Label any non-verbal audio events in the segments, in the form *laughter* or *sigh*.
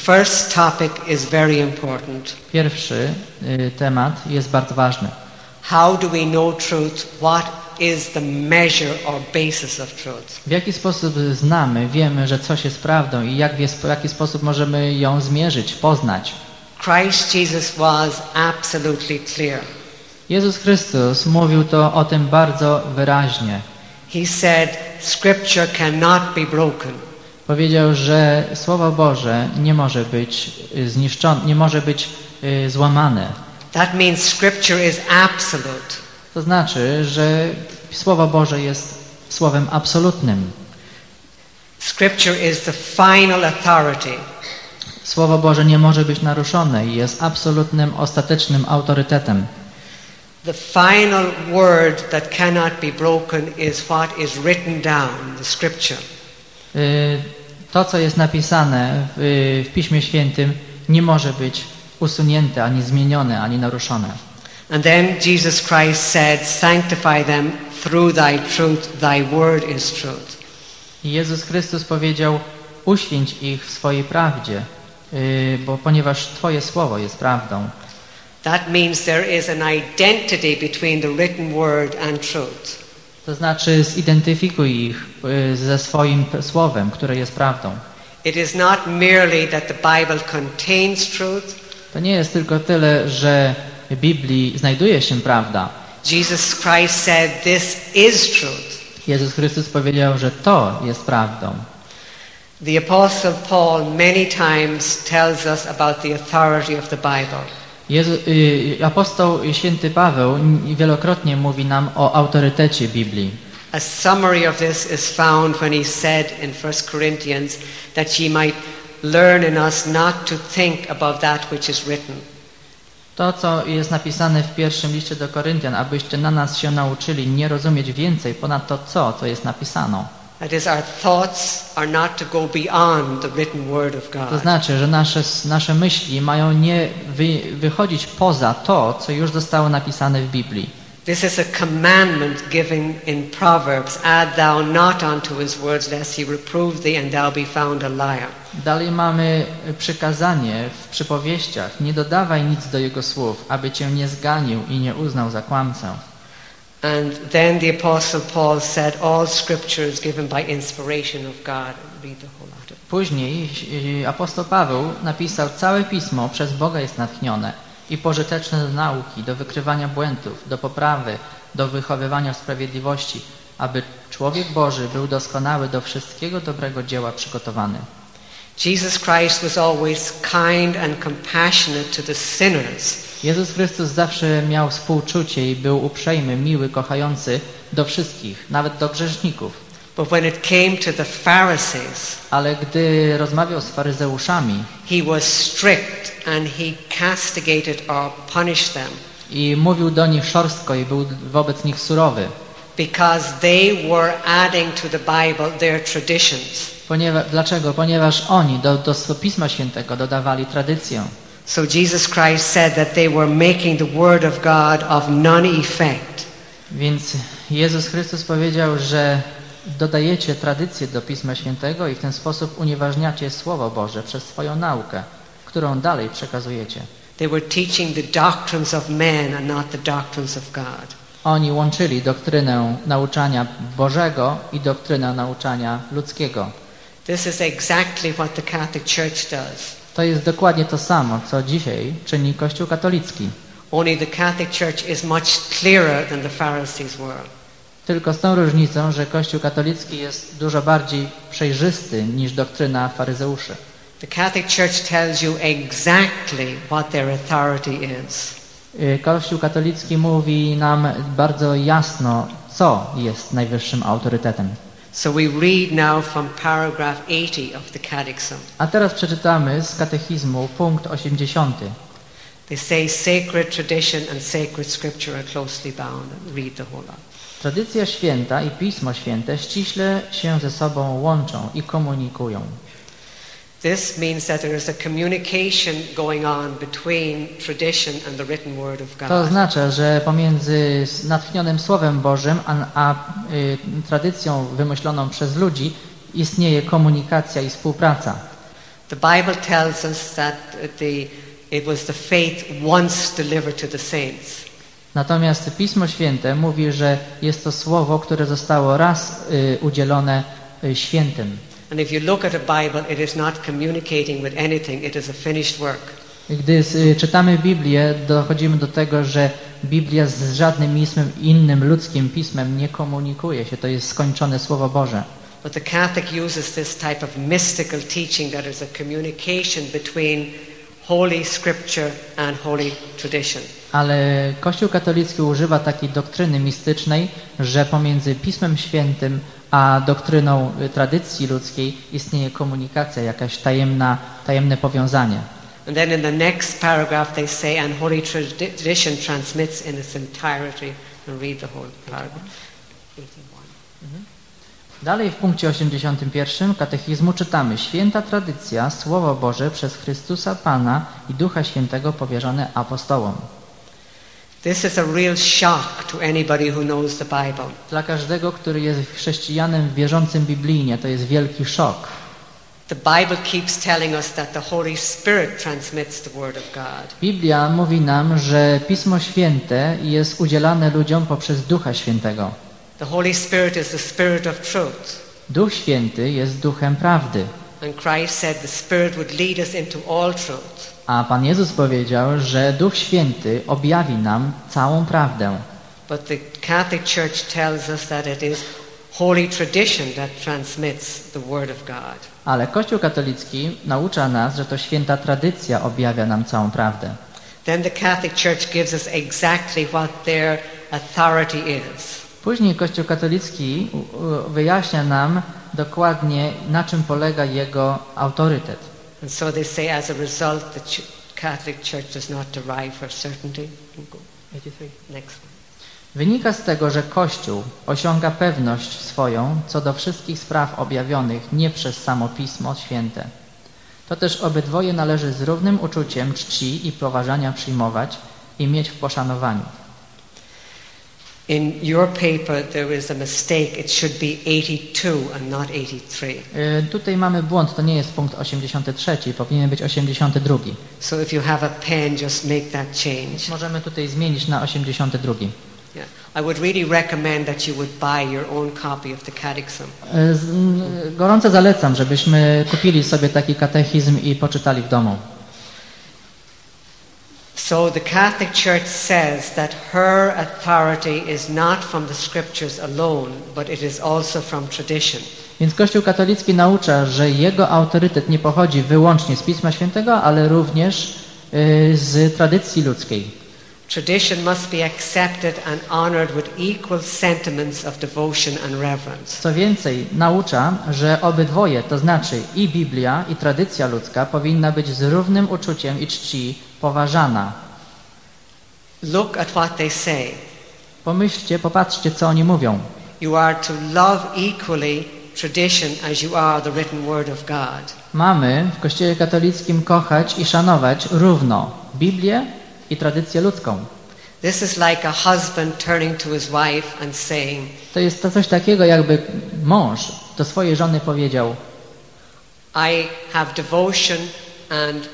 first topic is very important. Pierwszy y, temat jest bardzo ważny. How do we know truth? What is the measure or basis of truth? W jaki sposób znamy, wiemy, że coś jest prawdą i jak, w jaki sposób możemy ją zmierzyć, poznać? Christ Jesus was absolutely clear. Jezus Chrystus mówił to o tym bardzo wyraźnie. He said, Scripture cannot be broken. Powiedział, że Słowo Boże nie może być y, zniszczone, nie może być y, złamane. That means Scripture is absolute. To znaczy, że Słowo Boże jest słowem absolutnym. Scripture is the final authority. Słowo Boże nie może być naruszone i jest absolutnym, ostatecznym autorytetem. The final word that cannot be broken is what is written down, the Scripture. To, co jest napisane w, w Piśmie Świętym, nie może być usunięte, ani zmienione, ani naruszone. And then Jesus Christ said, Sanctify them through thy truth, thy word is truth. I Jezus Chrystus powiedział, uświęć ich w swojej prawdzie, y, bo ponieważ Twoje słowo jest prawdą. That means there is an identity between the written word and truth. To znaczy zidentyfikuj ich y, ze swoim słowem, które jest prawdą. It is not merely that the Bible contains truth. To nie jest tylko tyle, że w Biblii znajduje się prawda. Jesus Christ said, This is truth. Jezus Chrystus powiedział, że to jest prawdą. The Apostle Paul many times tells us about the authority of the Bible. Jezu, y, apostoł święty Paweł wielokrotnie mówi nam o autorytecie Biblii. A summary of this is found when he said in 1 Corinthians that ye might learn in us not to think above that which is written. To, co jest napisane w pierwszym liście do Koryntian, abyście na nas się nauczyli nie rozumieć więcej ponad to, co, co jest napisano. That is, our thoughts are not to go beyond the written word of To znaczy, że nasze, nasze myśli mają nie wy, wychodzić poza to, co już zostało napisane w Biblii. This is a commandment given in Proverbs Add thou not unto his words, lest he reprove thee and thou be found a liar. Dalej mamy przykazanie w przypowieściach, nie dodawaj nic do jego słów, aby cię nie zganił i nie uznał za kłamcę. And then the Apostle Paul said, All scripture is given by inspiration of God. Read the whole lot. Później y, apostoł Paweł napisał, całe pismo przez Boga jest natchnione i pożyteczne do nauki, do wykrywania błędów, do poprawy, do wychowywania sprawiedliwości, aby człowiek Boży był doskonały do wszystkiego dobrego dzieła przygotowany. Jezus Chrystus zawsze miał współczucie i był uprzejmy, miły, kochający do wszystkich, nawet do grzeszników. But when it came to the Pharisees, Ale gdy rozmawiał z faryzeuszami he was strict and he castigated or punished them i mówił do nich szorstko i był wobec nich surowy, because they were adding to the Bible their traditions. Ponieważ, dlaczego? Ponieważ oni do, do Pisma Świętego dodawali tradycję. So Jesus Christ said that they were making the word of God of none effect. Więc Jezus Chrystus powiedział, że dodajecie tradycję do Pisma Świętego i w ten sposób unieważniacie Słowo Boże przez swoją naukę, którą dalej przekazujecie. They were teaching the doctrines of men and not the doctrines of God. Oni łączyli doktrynę nauczania Bożego i doktrynę nauczania ludzkiego. This is exactly what the Catholic Church does. To jest dokładnie to samo, co dzisiaj czyni Kościół katolicki. Only the Catholic Church is much clearer than the Pharisees were. Tylko z tą różnicą, że Kościół katolicki jest dużo bardziej przejrzysty niż doktryna faryzeuszy. The Catholic Church tells you exactly what their authority is. Y, Kościół katolicki mówi nam bardzo jasno, co jest najwyższym autorytetem. So we read now from paragraph 80 of the Catechism. A teraz przeczytamy z katechizmu punkt 80. They say sacred tradition and sacred scripture are closely bound. Read the whole lot. Tradycja święta i Pismo Święte ściśle się ze sobą łączą i komunikują. This means that there is a communication going on between tradition and the written word of To God. oznacza, że pomiędzy natchnionym Słowem Bożym a, a y, tradycją wymyśloną przez ludzi istnieje komunikacja i współpraca. The Bible tells us that the, it was the faith once delivered to the saints. Natomiast Pismo Święte mówi, że jest to słowo, które zostało raz y, udzielone y, świętym. Gdy czytamy Biblię, dochodzimy do tego, że Biblia z żadnym pismem, innym ludzkim pismem nie komunikuje się. To jest skończone Słowo Boże. But the Catholic uses this type of mystical teaching that is a communication between Holy Scripture and Holy Tradition. Ale Kościół katolicki używa takiej doktryny mistycznej, że pomiędzy Pismem Świętym a doktryną y, tradycji ludzkiej istnieje komunikacja, jakaś tajemna, tajemne powiązanie. And then in the next paragraph they say, and Holy Tradi- Tradition transmits in its entirety. And read the whole paragraph. 81. Dalej w punkcie 81 katechizmu czytamy Święta tradycja, Słowo Boże przez Chrystusa Pana i Ducha Świętego powierzone apostołom. This is a real shock to anybody who knows the Bible. Dla każdego, który jest chrześcijanem wierzącym biblijnie, to jest wielki szok. The Bible keeps telling us that the Holy Spirit transmits the Word of God. Biblia mówi nam, że Pismo Święte jest udzielane ludziom poprzez Ducha Świętego. The Holy Spirit is the Spirit of truth. Duch Święty jest duchem prawdy. A Pan Jezus powiedział, że Duch Święty objawi nam całą prawdę. But the Catholic Church tells us that it is Holy Tradition that transmits the Word of God. Ale Kościół katolicki naucza nas, że to święta tradycja objawia nam całą prawdę. Then the Catholic Church gives us exactly what their authority is. Później Kościół katolicki wyjaśnia nam dokładnie, na czym polega jego autorytet. And so they say, as a result, the Catholic Church does not derive her certainty. Next. Wynika z tego, że Kościół osiąga pewność swoją co do wszystkich spraw objawionych nie przez samo Pismo Święte. To też obydwoje należy z równym uczuciem czci i poważania przyjmować i mieć w poszanowaniu. In your paper, there is a mistake. It should be 82 and not 83. Y, Tutaj mamy błąd, to nie jest punkt 83, powinien być 82. So if you have a pen, just make that change. Możemy tutaj zmienić na 82. Yeah. I would really recommend that you would buy your own copy of the Catechism. M, Gorąco zalecam, żebyśmy kupili sobie taki katechizm i poczytali w domu. So the Catholic Church says that her authority is not from the Scriptures alone, but it is also from tradition. Więc Kościół katolicki naucza, że jego autorytet nie pochodzi wyłącznie z Pisma Świętego, ale również y, z tradycji ludzkiej. Tradition must be accepted and honored with equal sentiments of devotion and reverence. Co więcej, naucza, że obydwoje, to znaczy i Biblia, i tradycja ludzka powinna być z równym uczuciem i czci poważana. Look at what they say. Pomyślcie, popatrzcie, co oni mówią. You are to love equally tradition as you are the written word of God. Mamy w Kościele katolickim kochać i szanować równo Biblię i tradycję ludzką. This is like a husband turning to his wife and saying, To jest to coś takiego, jakby mąż do swojej żony powiedział I have devotion and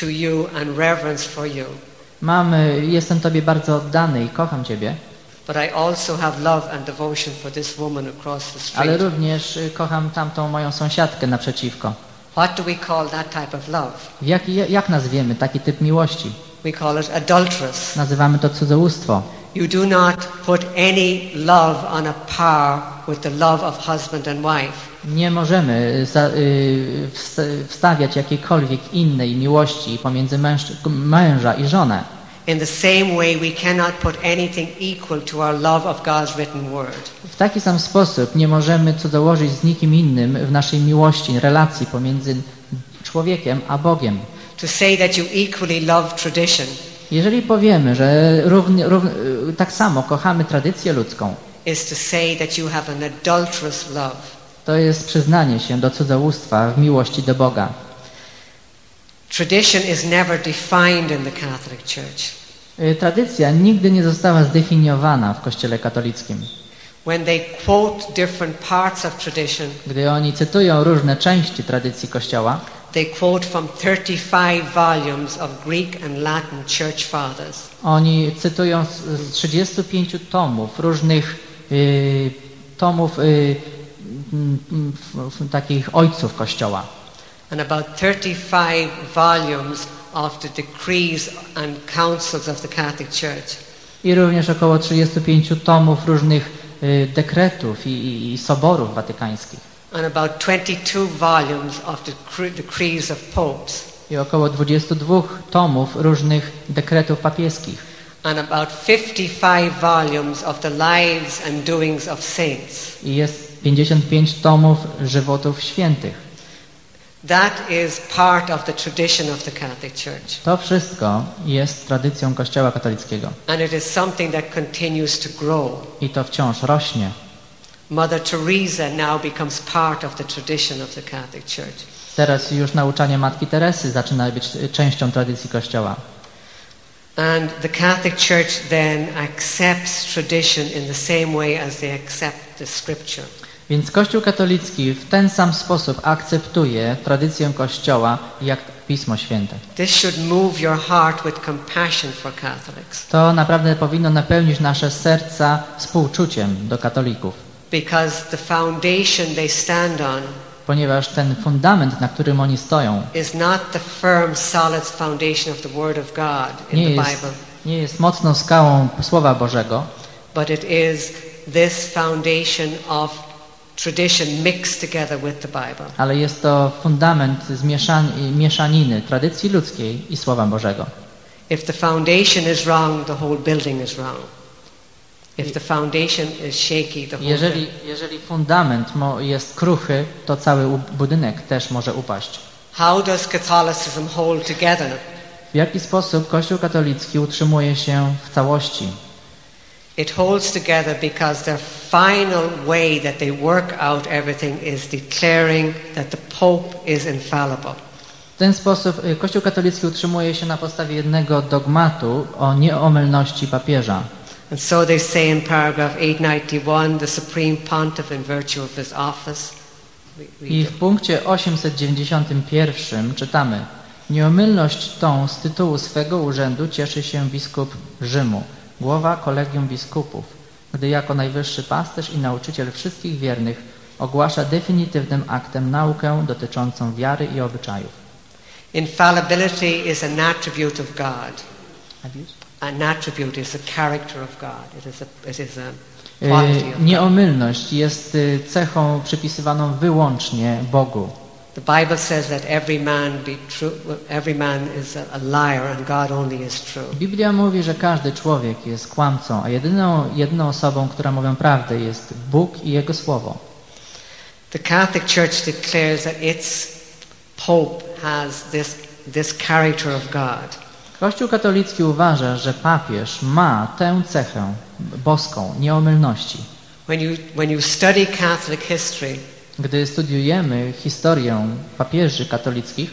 to you and reverence for you, Mam, y, jestem Tobie bardzo oddany i kocham Ciebie, but I also have love and devotion for this woman across the ale również y, kocham tamtą moją sąsiadkę naprzeciwko. What do we call that type of love? Jak, jak nazwiemy taki typ miłości? We call it adulterous. Nazywamy to cudzołóstwo. You do not put any love on a par with the love of husband and wife. Nie możemy y, y, wst- wstawiać jakiejkolwiek innej miłości pomiędzy męż, męża i żonę. W taki sam sposób nie możemy cudzołożyć z nikim innym w naszej miłości, relacji pomiędzy człowiekiem a Bogiem. To say that you equally love tradition Jeżeli powiemy, że równie, równ, y, tak samo kochamy tradycję ludzką, is to say that you have an adulterous love. to jest przyznanie się do cudzołóstwa w miłości do Boga. Tradition is never defined in the Catholic Church. Y, Tradycja nigdy nie została zdefiniowana w Kościele katolickim. When they quote different parts of tradition, Gdy oni cytują różne części tradycji Kościoła, they quote from 35 volumes of Greek and Latin church fathers. Oni cytują z, z 35 tomów różnych y, tomów y, takich ojców Kościoła. and about 35 volumes of the decrees and councils of the Catholic Church. I również około 35 tomów różnych y, dekretów i, i, i soborów watykańskich. And about 22 volumes of the cre- decrees of popes. I około 22 tomów różnych dekretów papieskich. And about 55 volumes of the lives and doings of saints. I jest 55 tomów żywotów świętych. That is part of the tradition of the Catholic Church. To wszystko jest tradycją Kościoła katolickiego. And it is something that continues to grow. I to wciąż rośnie. Mother Teresa now becomes part of the tradition of the Catholic Church. Teraz już nauczanie Matki Teresy zaczyna być y, częścią tradycji Kościoła. And the Catholic Church then accepts tradition in the same way as they accept the scripture. Więc Kościół katolicki w ten sam sposób akceptuje tradycję Kościoła jak Pismo Święte. This should move your heart with compassion for Catholics To naprawdę powinno napełnić nasze serca współczuciem do katolików, because the foundation they stand on ponieważ ten fundament, na którym oni stoją, is not the firm, solid foundation of the Word of God in nie jest, Bible, nie jest mocną skałą Słowa Bożego, but it is this foundation of tradition mixed together with the Bible. ale jest to fundament zmieszan- mieszaniny tradycji ludzkiej i Słowa Bożego. If the foundation is wrong, the whole building is wrong. If the foundation is shaky, the whole Jeżeli, jeżeli fundament jest kruchy, to cały budynek też może upaść. How does Catholicism hold together? W jaki sposób Kościół katolicki utrzymuje się w całości? It holds together because their final way that they work out everything is declaring that the Pope is infallible. W ten sposób y, Kościół katolicki utrzymuje się na podstawie jednego dogmatu o nieomylności papieża. And so they say in paragraph 891, the Supreme Pontiff in virtue of his office. I w punkcie 891 czytamy Nieomylność tą z tytułu swego urzędu cieszy się biskup Rzymu, głowa kolegium biskupów, gdy jako najwyższy pasterz i nauczyciel wszystkich wiernych ogłasza definitywnym aktem naukę dotyczącą wiary i obyczajów. Infallibility is an attribute of God. An attribute is a character of God. It is a, it is a quality of God. Nieomylność jest y, cechą przypisywaną wyłącznie Bogu. The Bible says that every man be true, every man is a, a liar and God only is true. Biblia mówi, że każdy człowiek jest kłamcą, a jedyną, jedyną osobą, która mówią prawdę jest Bóg i Jego Słowo. The Catholic Church declares that its Pope has this, this character of God. Kościół katolicki uważa, że papież ma tę cechę boską, nieomylności. When you, when you study Catholic history, Gdy studiujemy historię papieży katolickich,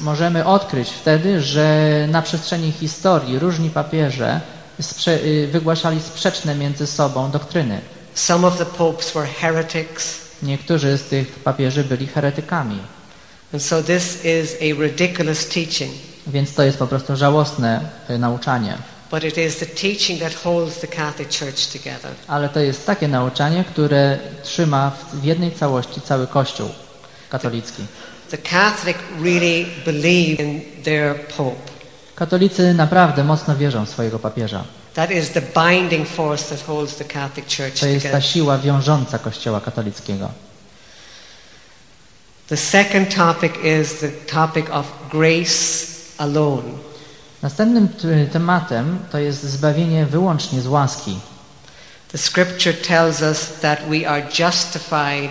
możemy odkryć wtedy, że na przestrzeni historii różni papieże sprze- y, wygłaszali sprzeczne między sobą doktryny. Some of the popes were heretics, Niektórzy z tych papieży byli heretykami, and so this is a ridiculous teaching. więc to jest po prostu żałosne y, nauczanie. But it is the teaching that holds the Catholic Church together. Ale to jest takie nauczanie, które trzyma w- w jednej całości cały Kościół katolicki. The Catholic really believe in their Pope. Katolicy naprawdę mocno wierzą w swojego papieża. That is the binding force that holds the Catholic Church To jest ta siła wiążąca Kościoła katolickiego. The second topic is the topic of grace alone. Następnym tematem to jest zbawienie wyłącznie z łaski. The scripture tells us that we are justified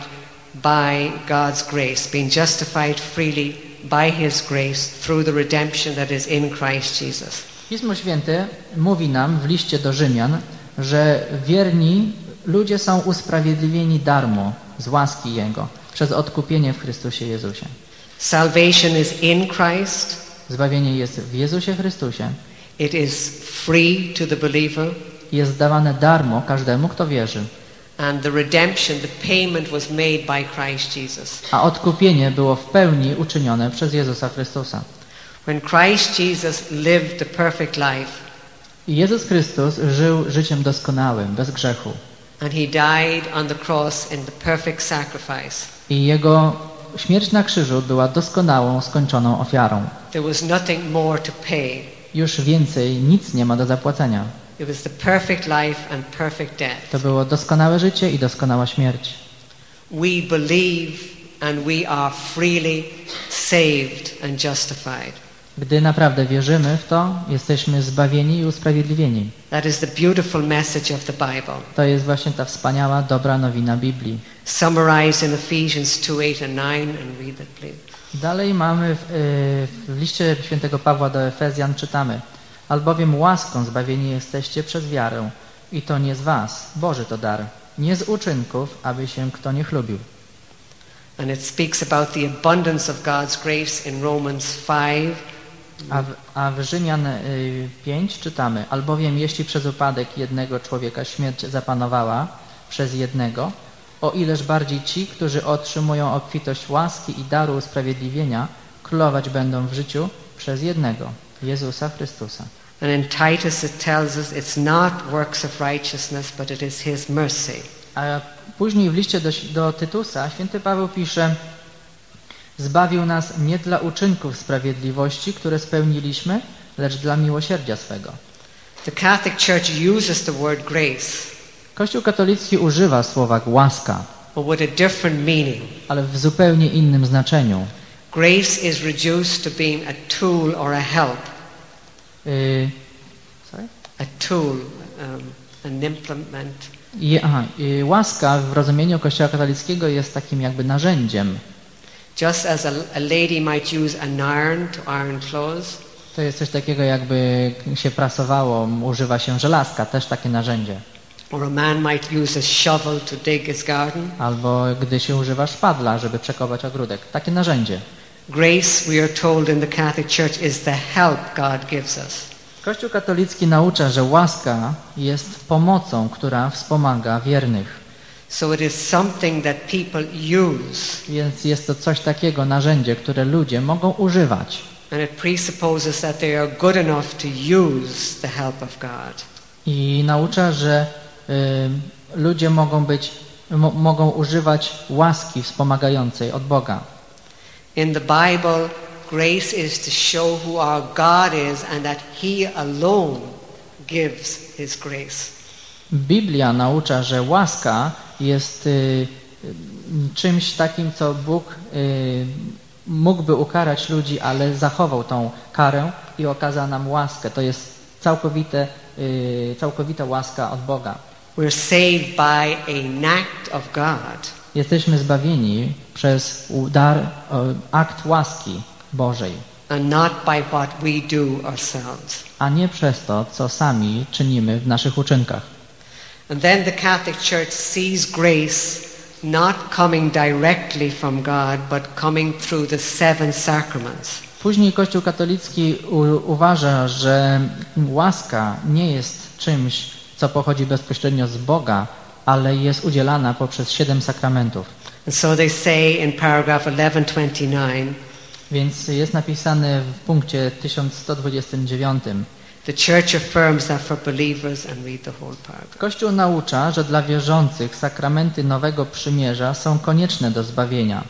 by God's grace, being justified freely by His grace through the redemption that is in Christ Jesus. Pismo Święte mówi nam w liście do Rzymian, że wierni ludzie są usprawiedliwieni darmo z łaski Jego przez odkupienie w Chrystusie Jezusie. Salvation is in Christ, Zbawienie jest w Jezusie Chrystusie. it is free to the believer, Jest dawane darmo każdemu, kto wierzy. And the redemption, the payment was made by Christ Jesus. a odkupienie było w pełni uczynione przez Jezusa Chrystusa. When Christ Jesus lived the perfect life Jezus Chrystus żył życiem doskonałym, bez grzechu. and he died on the cross in the perfect sacrifice, I Jego śmierć na krzyżu była doskonałą, skończoną ofiarą. there was nothing more to pay. Już więcej nic nie ma do zapłacenia. It was the perfect life and perfect death. To było doskonałe życie i doskonała śmierć. We believe and we are freely saved and justified. Gdy naprawdę wierzymy w to, jesteśmy zbawieni i usprawiedliwieni. That is the beautiful message of the Bible. To jest właśnie ta wspaniała, dobra nowina Biblii. Summarized in Ephesians 2 8 and 9, and read that, please. Dalej mamy w, y, w liście świętego Pawła do Efezjan czytamy Albowiem łaską zbawieni jesteście przez wiarę i to nie z was, Boży to dar, nie z uczynków, aby się kto nie chlubił. And it speaks about the abundance of God's grace in Romans 5. A w, a w Rzymian y, 5 czytamy Albowiem jeśli przez upadek jednego człowieka śmierć zapanowała przez jednego, o ileż bardziej ci, którzy otrzymują obfitość łaski i daru usprawiedliwienia, królować będą w życiu przez jednego, Jezusa Chrystusa. And in Titus it tells us it's not works of righteousness, but it is His mercy. A później w liście do, do Tytusa święty Paweł pisze Zbawił nas nie dla uczynków sprawiedliwości, które spełniliśmy, lecz dla miłosierdzia swego. The Catholic Church uses the word grace, Kościół katolicki używa słowa łaska, but with a different meaning. ale w zupełnie innym znaczeniu. Grace is reduced to being a tool or a help, Yy, sorry? a tool, um, an implement. Aha, yy, łaska w rozumieniu Kościoła katolickiego jest takim jakby narzędziem. Just as a, a lady might use an iron to iron clothes, To jest coś takiego jakby się prasowało, używa się żelazka, też takie narzędzie. or a man might use a shovel to dig his garden. Albo gdy się używa szpadla, żeby przekopać ogródek. Takie narzędzie. Grace, we are told in the Catholic Church, is the help God gives us. Kościół katolicki naucza, że łaska jest pomocą, która wspomaga wiernych. So it is something that people use, Więc jest to coś takiego, narzędzie, które ludzie mogą używać. and it presupposes that they are good enough to use the help of God. I naucza, że y, ludzie mogą być, mo, mogą używać łaski wspomagającej od Boga. In the Bible, grace is to show who our God is and that He alone gives His grace. Biblia naucza, że łaska jest y, czymś takim, co Bóg y, mógłby ukarać ludzi, ale zachował tą karę i okazał nam łaskę. To jest całkowite, y, całkowita łaska od Boga. We're saved by an act of God. Jesteśmy zbawieni przez dar, akt łaski Bożej, and not by what we do ourselves. a nie przez to, co sami czynimy w naszych uczynkach. And then the Catholic Church sees grace not coming directly from God, but coming through the seven sacraments. Później Kościół katolicki uważa, że łaska nie jest czymś, co pochodzi bezpośrednio z Boga, ale jest udzielana poprzez siedem sakramentów. And so they say in paragraph 1129 Więc jest napisane w punkcie 1129. the church affirms that for believers, and read the whole paragraph. Kościół naucza, że dla wierzących sakramenty Nowego Przymierza są konieczne do zbawienia.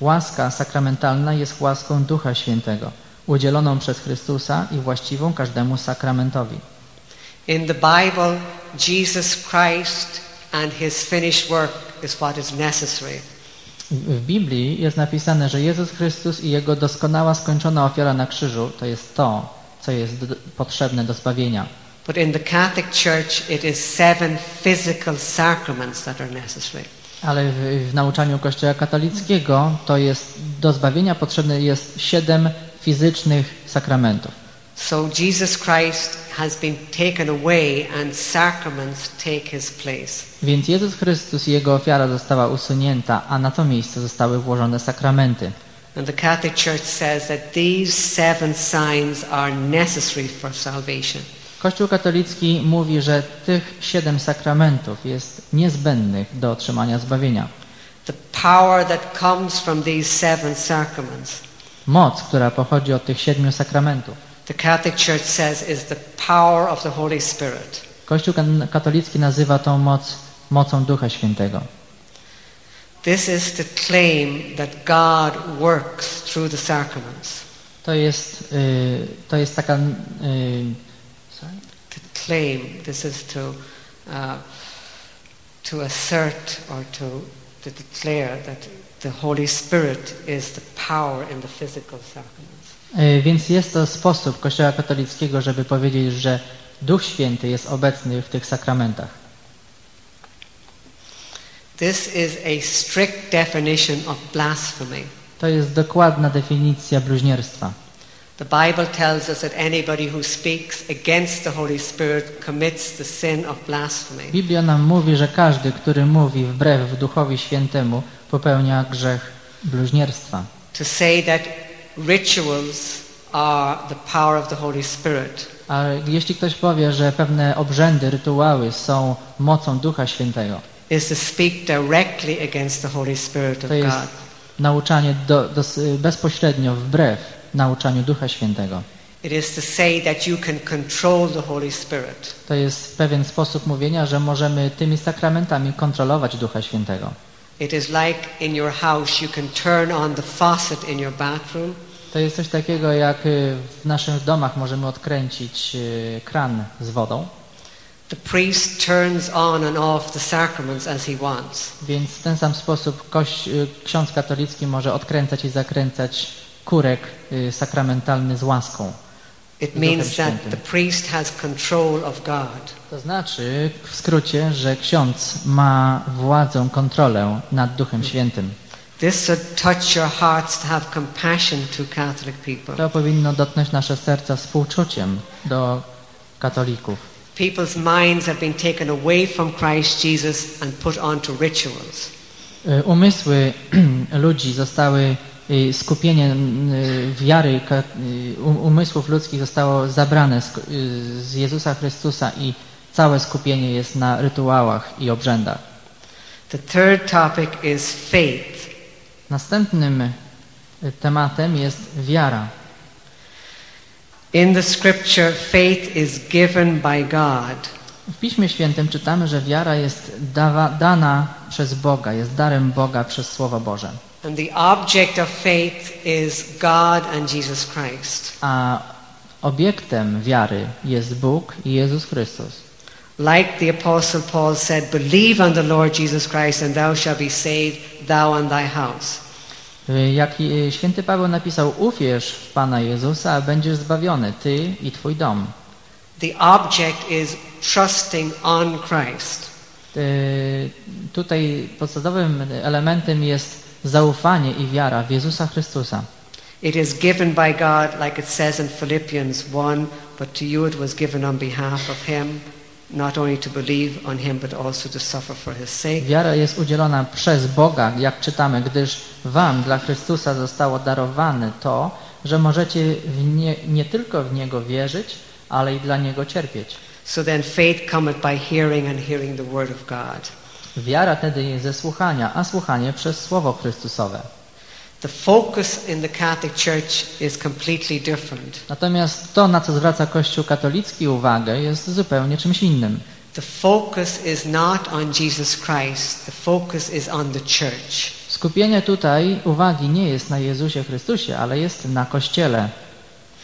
Łaska sakramentalna jest łaską Ducha Świętego, udzieloną przez Chrystusa i właściwą każdemu sakramentowi. In the Bible, Jesus Christ and his finished work is what is necessary. W Biblii jest napisane, że Jezus Chrystus i Jego doskonała skończona ofiara na krzyżu to jest to, co jest do, potrzebne do zbawienia. But in the Catholic Church, it is seven physical sacraments that are necessary. Ale w, w nauczaniu Kościoła katolickiego to jest do zbawienia potrzebne jest siedem fizycznych sakramentów. So Jesus Christ has been taken away and sacraments take his place. Więc Jezus Chrystus i Jego ofiara została usunięta, a na to miejsce zostały włożone sakramenty. And the Catholic Church says that these seven signs are necessary for salvation. Kościół katolicki mówi, że tych siedem sakramentów jest niezbędnych do otrzymania zbawienia. The power that comes from these seven sacraments, Moc, która pochodzi od tych siedmiu sakramentów. the Catholic Church says, is the power of the Holy Spirit. Kościół katolicki nazywa tą moc mocą Ducha Świętego. This is to claim that God works through the sacraments. To jest, y, to jest taka... Y, sorry? To claim, this is to, uh, to assert or to, to declare that the Holy Spirit is the power in the physical sacraments. Y, Więc jest to sposób Kościoła katolickiego, żeby powiedzieć, że Duch Święty jest obecny w tych sakramentach. This is a strict definition of blasphemy. To jest dokładna definicja bluźnierstwa. The Bible tells us that anybody who speaks against the Holy Spirit commits the sin of blasphemy. Biblia nam mówi, że każdy, który mówi wbrew Duchowi Świętemu, popełnia grzech bluźnierstwa. To say that rituals are the power of the Holy Spirit A jeśli ktoś powie, że pewne obrzędy, rytuały są mocą Ducha Świętego, is to speak directly against the Holy Spirit of to jest God. nauczanie do, do, bezpośrednio wbrew nauczaniu Ducha Świętego. It is to say that you can control the Holy Spirit. To jest pewien sposób mówienia, że możemy tymi sakramentami kontrolować Ducha Świętego. It is like in your house you can turn on the faucet in your bathroom To jest coś takiego, jak y, w naszych domach możemy odkręcić y, kran z wodą, The priest turns on and off the sacraments as he wants. więc w ten sam sposób koś, y, ksiądz katolicki może odkręcać i zakręcać kurek y, sakramentalny z łaską. It means that the priest has control of God. To znaczy, w skrócie, że ksiądz ma władzę, kontrolę nad Duchem Świętym. This should touch your hearts to have compassion to Catholic people. To powinno dotknąć nasze serca współczuciem do katolików. People's minds have been taken away from Christ Jesus and put onto rituals. Y, Umysły *clears throat* ludzi zostały, y, skupienie y, wiary um- umysłów ludzkich zostało zabrane z, Jezusa Chrystusa i całe skupienie jest na rytuałach i obrzędach. The third topic is faith. Następnym tematem jest wiara. In the scripture, faith is given by God. W Piśmie Świętym czytamy, że wiara jest dawa, dana przez Boga, jest darem Boga przez Słowo Boże. And the object of faith is God and Jesus Christ. A obiektem wiary jest Bóg i Jezus Chrystus. Like the Apostle Paul said, believe on the Lord Jesus Christ and thou shalt be saved, thou and thy house. Y, Jak y, święty Paweł napisał, uwierz w Pana Jezusa, a będziesz zbawiony, ty i twój dom. The object is trusting on Christ. Y, Tutaj podstawowym elementem jest zaufanie i wiara w Jezusa Chrystusa. It is given by God, like it says in Philippians 1, but to you it was given on behalf of Him, not only to believe on Him, but also to suffer for His sake. Wiara jest udzielona przez Boga, jak czytamy, gdyż wam dla Chrystusa zostało darowane to, że możecie nie, nie tylko w Niego wierzyć, ale i dla Niego cierpieć. So then faith cometh by hearing and hearing the Word of God. Wiara tedy jest ze słuchania, a słuchanie przez Słowo Chrystusowe. Natomiast to, na co zwraca Kościół katolicki uwagę, jest zupełnie czymś innym. The focus is not on Jesus Christ, the focus is on the church. Skupienie tutaj uwagi nie jest na Jezusie Chrystusie, ale jest na Kościele.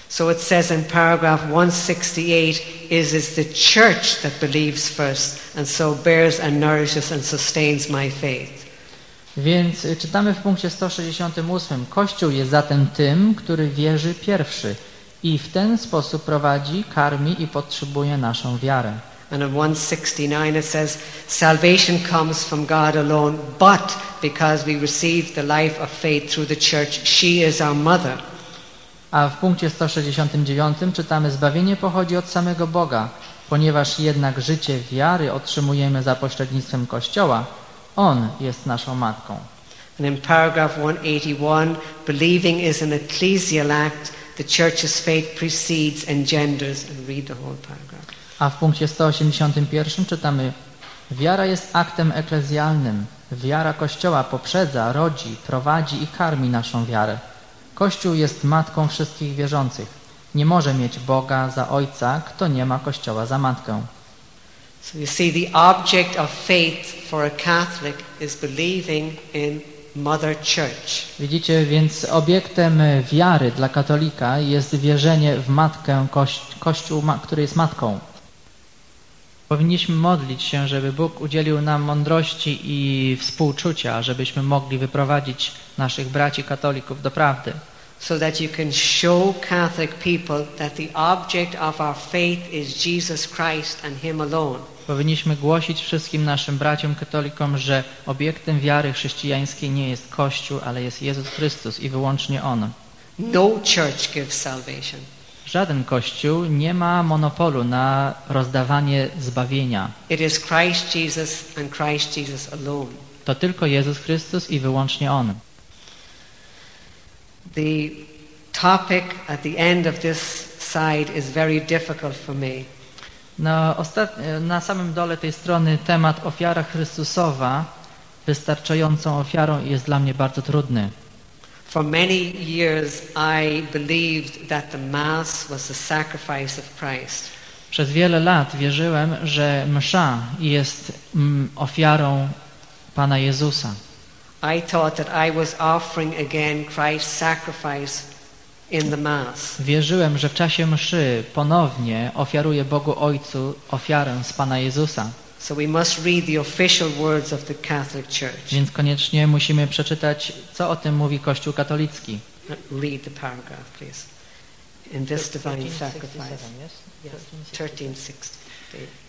So it says in paragraph 168 is it's the church that believes first and so bears and nourishes and sustains my faith. Więc y, czytamy w punkcie 168. Kościół jest zatem tym, który wierzy pierwszy i w ten sposób prowadzi, karmi i podtrzymuje naszą wiarę. And in 169 it says, Salvation comes from God alone, but because we receive the life of faith through the church, she is our mother. A w punkcie 169 czytamy zbawienie pochodzi od samego Boga, ponieważ jednak życie wiary otrzymujemy za pośrednictwem Kościoła, On jest naszą matką. And in paragraph 181, believing is an ecclesial act the church's faith precedes, engenders, and read the whole paragraph. A w punkcie 181 czytamy Wiara jest aktem eklezjalnym. Wiara Kościoła poprzedza, rodzi, prowadzi i karmi naszą wiarę. Kościół jest matką wszystkich wierzących. Nie może mieć Boga za ojca, kto nie ma Kościoła za matkę. So you see, the object of faith for a Catholic is believing in Mother Church. Widzicie, więc obiektem wiary dla katolika jest wierzenie w matkę koś Kościół, który jest matką. Powinniśmy modlić się, żeby Bóg udzielił nam mądrości i współczucia, żebyśmy mogli wyprowadzić naszych braci katolików do prawdy. So that you can show Catholic people that the object of our faith is Jesus Christ and Him alone. Powinniśmy głosić wszystkim naszym braciom katolikom, że obiektem wiary chrześcijańskiej nie jest Kościół, ale jest Jezus Chrystus i wyłącznie On. No church gives salvation. Żaden Kościół nie ma monopolu na rozdawanie zbawienia. It is Christ Jesus and Christ Jesus alone. To tylko Jezus Chrystus i wyłącznie On. The topic at the end of this side is very difficult for me. Na, na samym dole tej strony temat ofiara Chrystusowa wystarczającą ofiarą jest dla mnie bardzo trudny. For many years I believed that the Mass was the sacrifice of Christ. Przez wiele lat wierzyłem, że msza jest mm, ofiarą Pana Jezusa. I thought that I was offering again Christ's sacrifice. Wierzyłem, że w czasie mszy ponownie ofiaruję Bogu Ojcu ofiarę z Pana Jezusa. So we must read the official words of the Catholic Church. Więc koniecznie musimy przeczytać, co o tym mówi Kościół katolicki. Read the paragraph, please. In this divine sacrifice. Yes, 1360.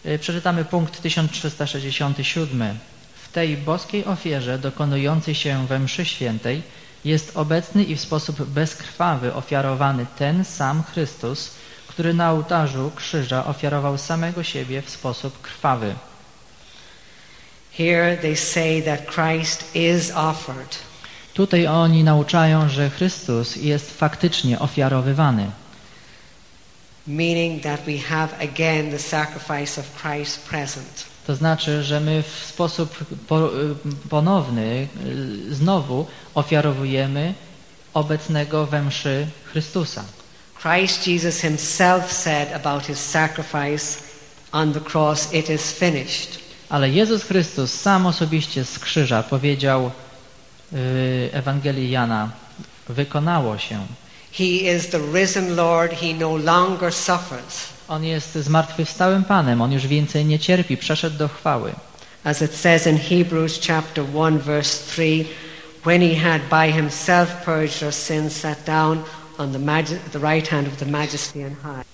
Y, Przeczytamy punkt 1367. W tej boskiej ofierze dokonującej się we mszy świętej jest obecny i w sposób bezkrwawy ofiarowany ten sam Chrystus, który na ołtarzu krzyża ofiarował samego siebie w sposób krwawy. Here they say that Christ is offered. Tutaj oni nauczają, że Chrystus jest faktycznie ofiarowywany. meaning that we have again the sacrifice of Christ present. To znaczy, że my w sposób po, y, ponowny y, znowu ofiarowujemy obecnego we mszy Chrystusa. Christ Jesus himself said about his sacrifice on the cross, it is finished. Ale Jezus Chrystus sam osobiście z krzyża powiedział w Ewangelii Jana, wykonało się. He is the risen Lord, he no longer suffers. On jest zmartwychwstałym Panem, On już więcej nie cierpi, przeszedł do chwały. As it says in Hebrews chapter 1 verse 3, when he had by himself purged our sins, sat down on the, the right hand of the majesty on high.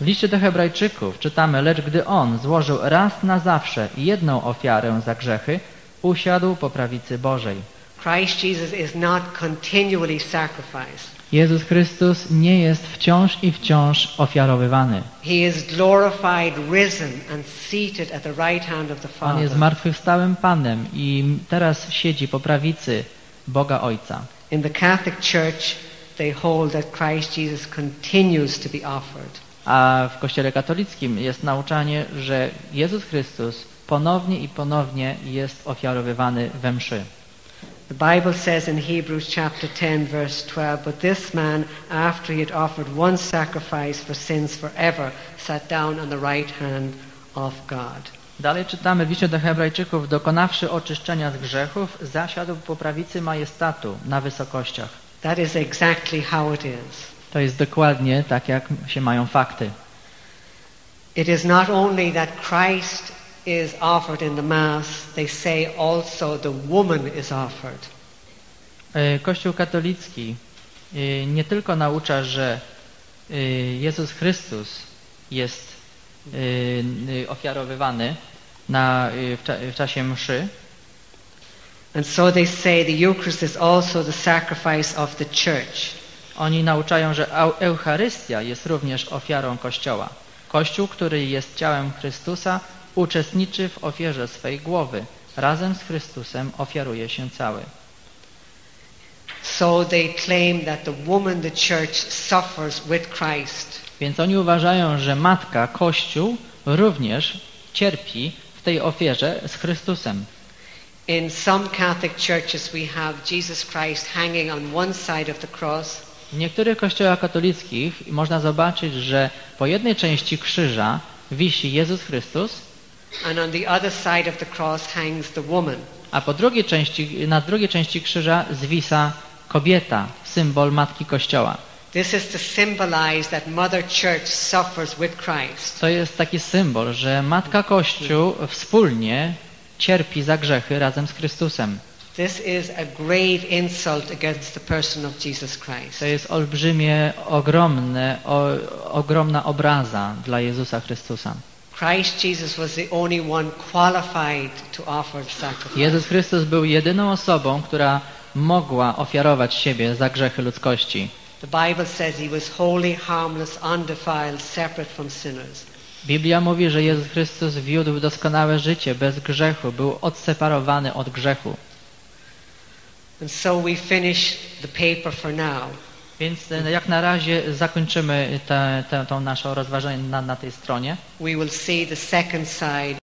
W liście do Hebrajczyków czytamy, lecz gdy On złożył raz na zawsze jedną ofiarę za grzechy, usiadł po prawicy Bożej. Christ Jesus is not continually sacrificed. Jezus Chrystus nie jest wciąż i wciąż ofiarowywany. He is glorified, risen, and seated at the right hand of the On Father. jest zmartwychwstałym Panem i teraz siedzi po prawicy Boga Ojca. In the Catholic Church, they hold that Christ Jesus continues to be offered. A w Kościele katolickim jest nauczanie, że Jezus Chrystus ponownie i ponownie jest ofiarowywany we mszy. The Bible says in Hebrews chapter 10 verse 12, But this man, after he had offered one sacrifice for sins forever, sat down on the right hand of God. Dalej czytamy w liście do Hebrajczyków, dokonawszy oczyszczenia z grzechów, zasiadł po prawicy majestatu na wysokościach. That is exactly how it is. To jest dokładnie tak, jak się mają fakty. It is not only that Christ is offered in the Mass, they say also the woman is offered. E, Kościół katolicki e, nie tylko naucza, że e, Jezus Chrystus jest ofiarowywany na, w, cza- w czasie mszy, And so they say the Eucharist is also the sacrifice of the church. Oni nauczają, że Eucharystia jest również ofiarą Kościoła. Kościół, który jest ciałem Chrystusa, uczestniczy w ofierze swej głowy. Razem z Chrystusem ofiaruje się cały. so they claim that the woman, the church, suffers with Christ. Więc oni uważają, że matka, Kościół również cierpi w tej ofierze z Chrystusem. In some Catholic churches, we have Jesus Christ hanging on one side of the cross, W niektórych kościołach katolickich można zobaczyć, że po jednej części krzyża wisi Jezus Chrystus, and on the other side of the cross hangs the woman. a po drugiej części, na drugiej części krzyża zwisa kobieta, symbol Matki Kościoła. This is to symbolize that Mother Church suffers with Christ. To jest taki symbol, że Matka Kościół wspólnie cierpi za grzechy razem z Chrystusem. This is a grave insult against the person of Jesus Christ. To jest olbrzymie, ogromne, o, ogromna obraza dla Jezusa Chrystusa. Jezus Chrystus był jedyną osobą, która mogła ofiarować siebie za grzechy ludzkości. Biblia mówi, że Jezus Chrystus wiódł doskonałe życie bez grzechu, był odseparowany od grzechu. And so we finish the paper for now. Więc e, jak na razie zakończymy to nasze rozważanie na, na tej stronie. We will see the second side